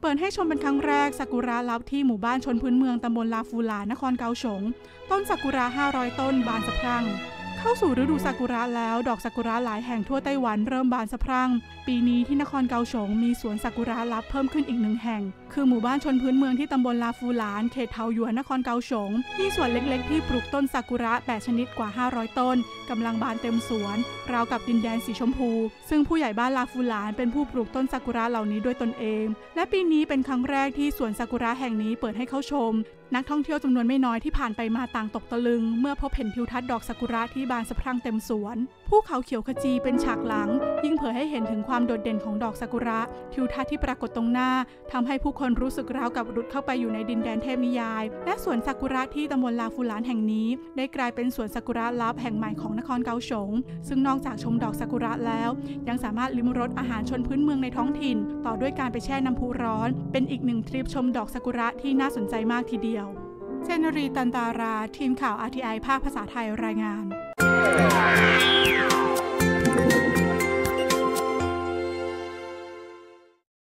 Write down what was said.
เปิดให้ชมเป็นครั้งแรกซากุระลับที่หมู่บ้านชนพื้นเมืองตำบลลาฟูลานครเกาสงต้นซากุระ 500 ต้นบานสะพรั่ง เข้าสู่ฤดูซากุระแล้ว ดอกซากุระหลายแห่งทั่วไต้หวันเริ่มบานสะพรั่ง ปีนี้ที่นครเกาสงมีสวนซากุระลับเพิ่มขึ้นอีกหนึ่งแห่ง คือหมู่บ้านชนพื้นเมืองที่ตำบลลาฟูหลาน เขตเทาหยวนนครเกาสงมีสวนเล็กๆ ที่ปลูกต้นซากุระ 8 ชนิดกว่า 500 ต้นกำลังบานเต็มสวน ราวกับดินแดนสีชมพู ซึ่งผู้ใหญ่บ้านลาฟูหลานเป็นผู้ปลูกต้นซากุระเหล่านี้ด้วยตนเอง และปีนี้เป็นครั้งแรกที่สวนซากุระแห่งนี้เปิดให้เข้าชมนักท่องเที่ยวจำนวนไม่น้อยที่ผ่านไปมาต่างตกตะลึง เมื่อพบเห็นทิวทัศน์ดอกซากุระที่บานสะพรั่งเต็มสวน ภูเขาเขียวขจีเป็นฉากหลัง ยิ่งเผยให้เห็นถึงความโดดเด่นของดอกซากุระ ทิวทัศน์ที่ปรากฏตรงหน้าทำให้ผู้คนรู้สึกราวกับรุดเข้าไปอยู่ในดินแดนเทพนิยาย และสวนซากุระที่ตำบลลาฟูหลานแห่งนี้ ได้กลายเป็นสวนซากุระลับแห่งใหม่ของนครเกาสงซึ่งนอกจากชมดอกซากุระแล้ว ยังสามารถลิ้มรสอาหารชนพื้นเมืองในท้องถิ่น ต่อด้วยการไปแช่น้ำพุร้อน เป็นอีกหนึ่งทริปชมดอกซากุระที่น่าสนใจมากทีเดียว เจนรีตันตารา ทีมข่าว RTI ภาคภาษาไทยรายงาน